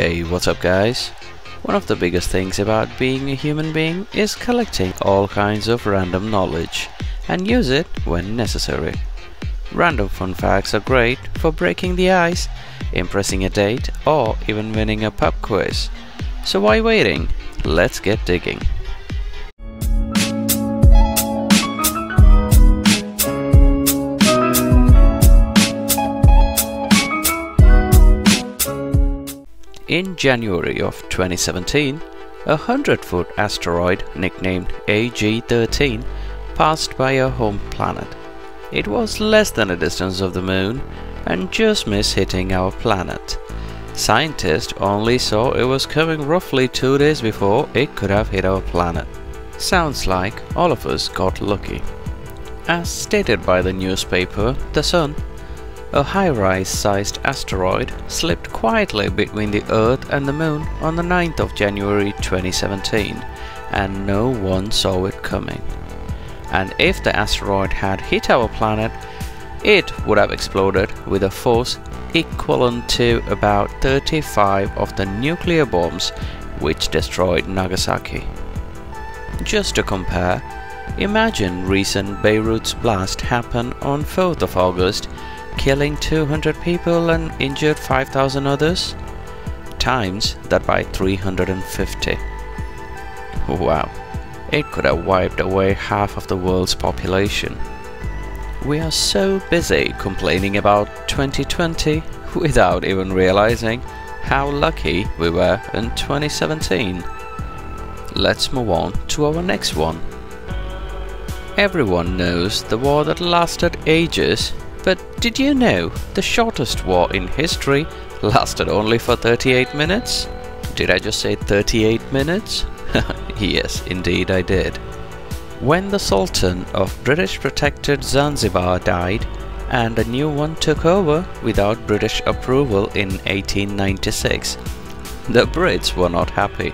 Hey, what's up guys? One of the biggest things about being a human being is collecting all kinds of random knowledge and use it when necessary. Random fun facts are great for breaking the ice, impressing a date, or even winning a pub quiz. So why waiting? Let's get digging. In January of 2017, a 100 foot asteroid nicknamed AG13 passed by our home planet. It was less than a distance of the Moon and just missed hitting our planet. Scientists only saw it was coming roughly two days before it could have hit our planet. Sounds like all of us got lucky. As stated by the newspaper The Sun, a high-rise sized asteroid slipped quietly between the Earth and the Moon on the 9th of January 2017 and no one saw it coming. And if the asteroid had hit our planet, it would have exploded with a force equivalent to about 35 of the nuclear bombs which destroyed Nagasaki. Just to compare, imagine recent Beirut's blast happened on 4th of August killing 200 people and injured 5,000 others? Times that by 350. Wow, it could have wiped away half of the world's population. We are so busy complaining about 2020 without even realizing how lucky we were in 2017. Let's move on to our next one. Everyone knows the war that lasted ages did you know the shortest war in history lasted only for 38 minutes? Did I just say 38 minutes? yes, indeed I did. When the Sultan of British protected Zanzibar died and a new one took over without British approval in 1896, the Brits were not happy.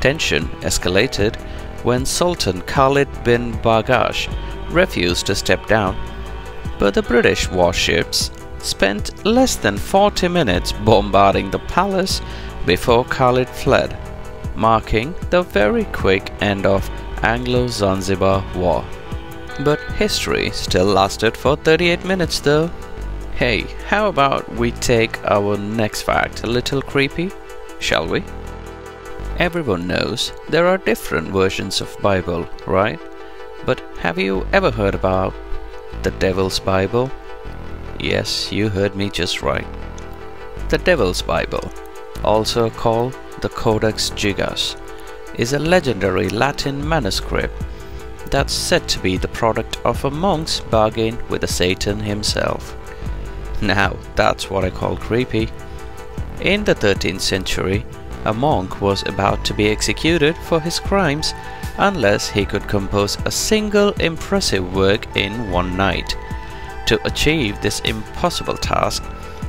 Tension escalated when Sultan Khalid bin Bargash refused to step down but the British warships spent less than 40 minutes bombarding the palace before Khalid fled, marking the very quick end of Anglo-Zanzibar War. But history still lasted for 38 minutes though. Hey, how about we take our next fact a little creepy, shall we? Everyone knows there are different versions of Bible, right? But have you ever heard about the Devil's Bible? Yes, you heard me just right. The Devil's Bible, also called the Codex Gigas, is a legendary Latin manuscript that's said to be the product of a monk's bargain with the Satan himself. Now, that's what I call creepy. In the 13th century, a monk was about to be executed for his crimes unless he could compose a single impressive work in one night. To achieve this impossible task,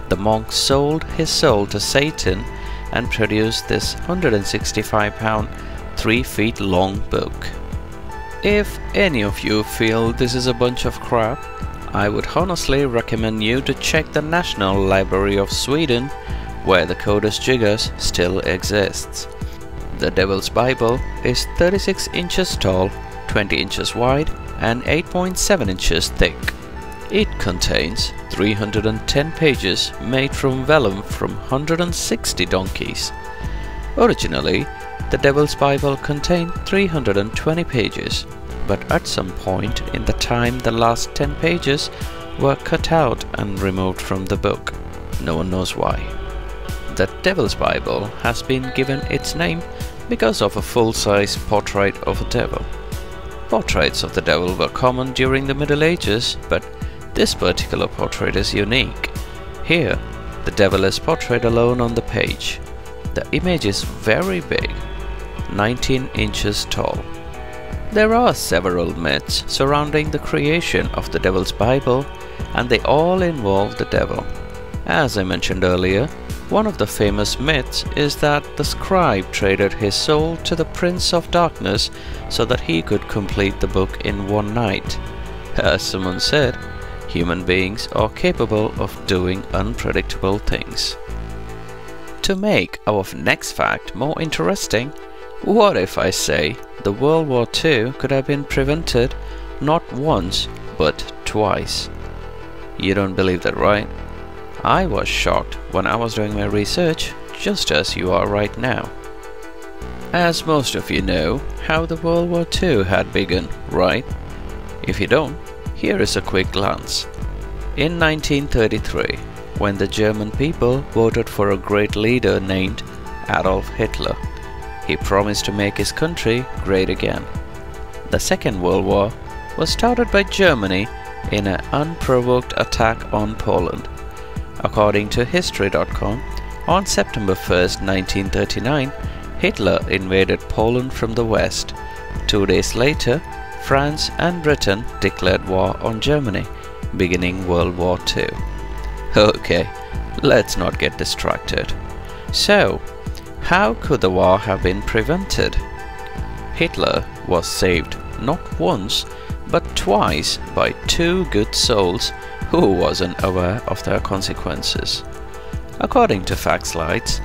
the monk sold his soul to Satan and produced this 165 pound, 3 feet long book. If any of you feel this is a bunch of crap, I would honestly recommend you to check the National Library of Sweden, where the Codex Gigas still exists. The Devil's Bible is 36 inches tall, 20 inches wide, and 8.7 inches thick. It contains 310 pages made from vellum from 160 donkeys. Originally, the Devil's Bible contained 320 pages, but at some point in the time the last 10 pages were cut out and removed from the book. No one knows why. The Devil's Bible has been given its name because of a full-size portrait of a devil. Portraits of the devil were common during the Middle Ages, but this particular portrait is unique. Here, the devil is portrayed alone on the page. The image is very big, 19 inches tall. There are several myths surrounding the creation of the Devil's Bible, and they all involve the devil. As I mentioned earlier, one of the famous myths is that the scribe traded his soul to the Prince of Darkness so that he could complete the book in one night. As someone said, human beings are capable of doing unpredictable things. To make our next fact more interesting, what if I say the World War II could have been prevented not once but twice? You don't believe that, right? I was shocked when I was doing my research, just as you are right now. As most of you know how the World War II had begun, right? If you don't, here is a quick glance. In 1933, when the German people voted for a great leader named Adolf Hitler, he promised to make his country great again. The Second World War was started by Germany in an unprovoked attack on Poland. According to History.com, on September 1, 1939, Hitler invaded Poland from the west. Two days later, France and Britain declared war on Germany, beginning World War II. Okay, let's not get distracted. So, how could the war have been prevented? Hitler was saved not once but twice by two good souls who wasn't aware of their consequences. According to Factslides,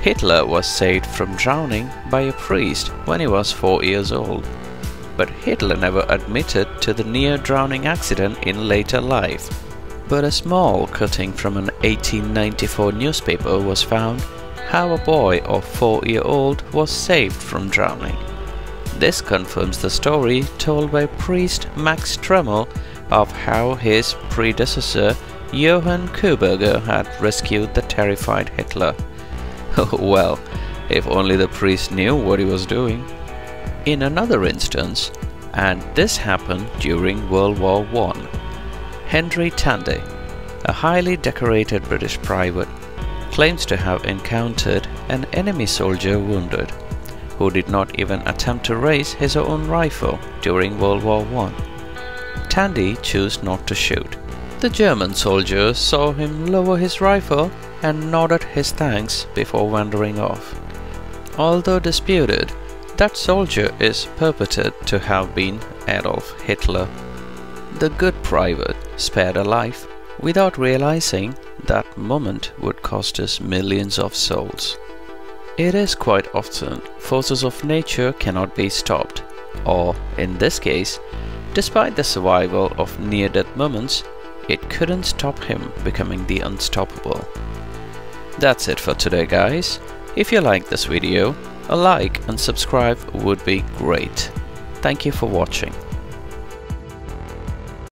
Hitler was saved from drowning by a priest when he was 4 years old. But Hitler never admitted to the near drowning accident in later life. But a small cutting from an 1894 newspaper was found how a boy of 4 year old was saved from drowning. This confirms the story told by priest Max Tremmel of how his predecessor Johann Kuehberger had rescued the terrified Hitler. well, if only the priest knew what he was doing. In another instance, and this happened during World War I, Henry Tandy, a highly decorated British private, claims to have encountered an enemy soldier wounded who did not even attempt to raise his own rifle during World War I. Tandy chose not to shoot. The German soldier saw him lower his rifle and nodded his thanks before wandering off. Although disputed, that soldier is purported to have been Adolf Hitler. The good private spared a life without realizing that moment would cost us millions of souls. It is quite often forces of nature cannot be stopped, or in this case, despite the survival of near-death moments, it couldn't stop him becoming the unstoppable. That's it for today guys. If you liked this video, a like and subscribe would be great. Thank you for watching.